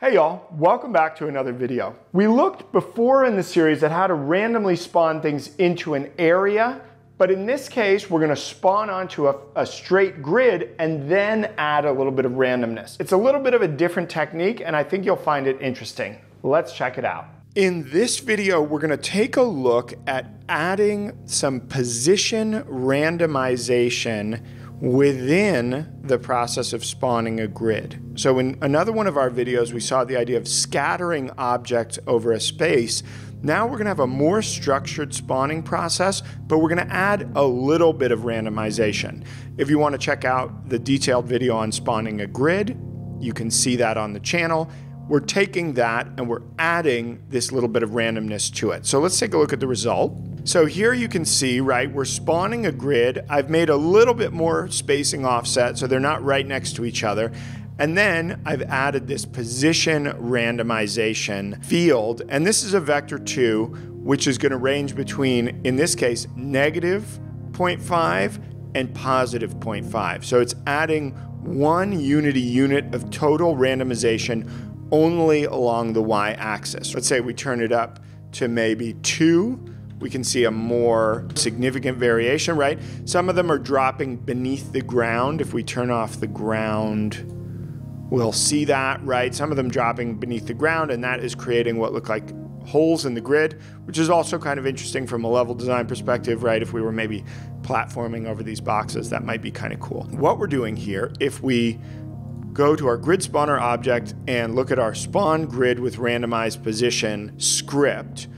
Hey y'all, welcome back to another video. We looked before in the series at how to randomly spawn things into an area, but in this case, we're gonna spawn onto a, a, straight grid and then add a little bit of randomness. It's a little bit of a different technique and I think you'll find it interesting. Let's check it out. In this video, we're gonna take a look at adding some position randomization within the process of spawning a grid. So in another one of our videos, we saw the idea of scattering objects over a space. Now we're gonna have a more structured spawning process, but we're gonna add a little bit of randomization. If you wanna check out the detailed video on spawning a grid, you can see that on the channel. We're taking that and we're adding this little bit of randomness to it. So let's take a look at the result. So here you can see, right, we're spawning a grid. I've made a little bit more spacing offset so they're not right next to each other. And then I've added this position randomization field. And this is a vector 2, which is going to range between, in this case, negative 0.5 and positive 0.5. So it's adding one unity unit of total randomization only along the y-axis. Let's say we turn it up to maybe 2 we can see a more significant variation, right? Some of them are dropping beneath the ground. If we turn off the ground, we'll see that, right? Some of them dropping beneath the ground, and that is creating what look like holes in the grid, which is also kind of interesting from a level design perspective, right? If we were maybe platforming over these boxes, that might be kind of cool. What we're doing here, if we go to our grid spawner object and look at our spawn grid with randomized position script,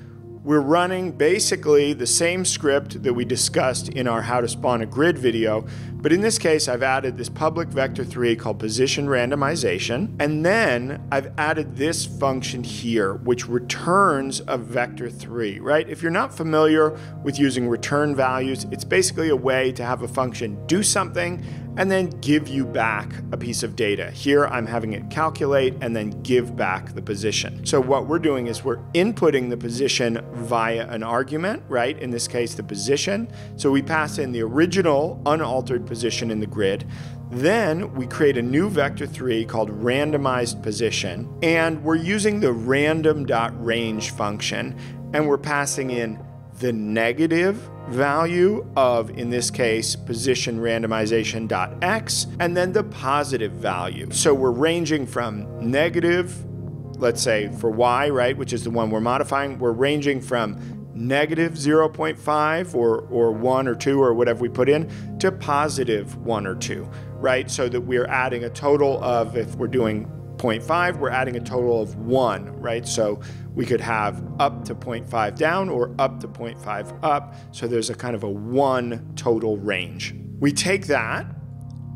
we're running basically the same script that we discussed in our how to spawn a grid video, but in this case I've added this public vector 3 called position randomization, and then I've added this function here which returns a vector 3, right? If you're not familiar with using return values, it's basically a way to have a function do something and then give you back a piece of data. Here I'm having it calculate and then give back the position. So what we're doing is we're inputting the position via an argument, right? In this case, the position. So we pass in the original unaltered position in the grid. Then we create a new vector 3 called randomized position, and we're using the random.range function, and we're passing in the negative value of, in this case, position randomization dot x, and then the positive value. So we're ranging from negative, let's say for y, right, which is the one we're modifying, we're ranging from negative 0.5 or, or 1 or 2 or whatever we put in to positive 1 or 2, right? So that we're adding a total of, if we're doing 0.5, we're adding a total of 1, right? So we could have up to 0.5 down or up to 0.5 up. So there's a kind of a 1 total range. We take that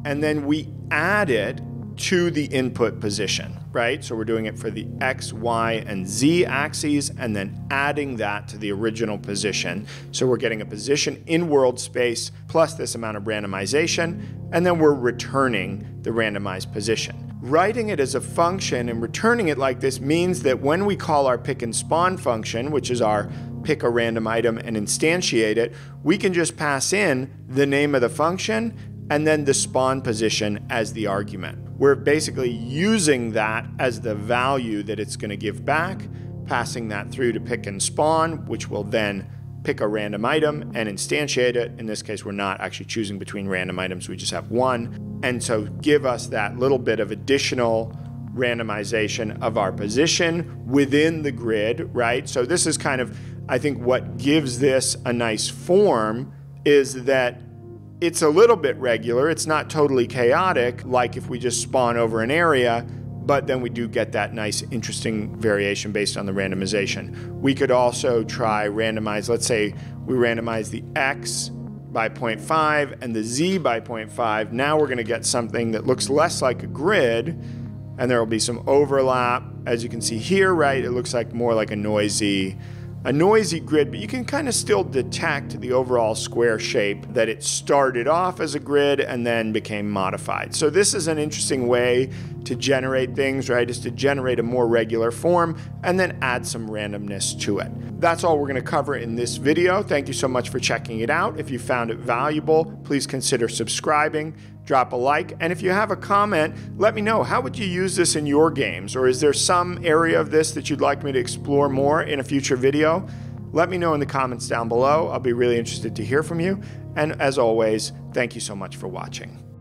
and then we add it to the input position, right? So we're doing it for the X, Y, and Z axes and then adding that to the original position. So we're getting a position in world space plus this amount of randomization, and then we're returning the randomized position. Writing it as a function and returning it like this means that when we call our pick and spawn function, which is our pick a random item and instantiate it, we can just pass in the name of the function and then the spawn position as the argument. We're basically using that as the value that it's going to give back, passing that through to pick and spawn, which will then pick a random item and instantiate it. In this case, we're not actually choosing between random items, we just have one. And so give us that little bit of additional randomization of our position within the grid, right? So this is kind of, I think, what gives this a nice form is that it's a little bit regular. It's not totally chaotic, like if we just spawn over an area, but then we do get that nice interesting variation based on the randomization. We could also try randomize, let's say we randomize the X by 0.5 and the Z by 0.5. Now we're gonna get something that looks less like a grid and there will be some overlap. As you can see here, right, it looks like more like a noisy a noisy grid, but you can kind of still detect the overall square shape that it started off as a grid and then became modified. So this is an interesting way to generate things, right? Is to generate a more regular form and then add some randomness to it. That's all we're going to cover in this video. Thank you so much for checking it out. If you found it valuable, please consider subscribing, drop a like, and if you have a comment, let me know. How would you use this in your games? Or is there some area of this that you'd like me to explore more in a future video? Let me know in the comments down below. I'll be really interested to hear from you. And as always, thank you so much for watching.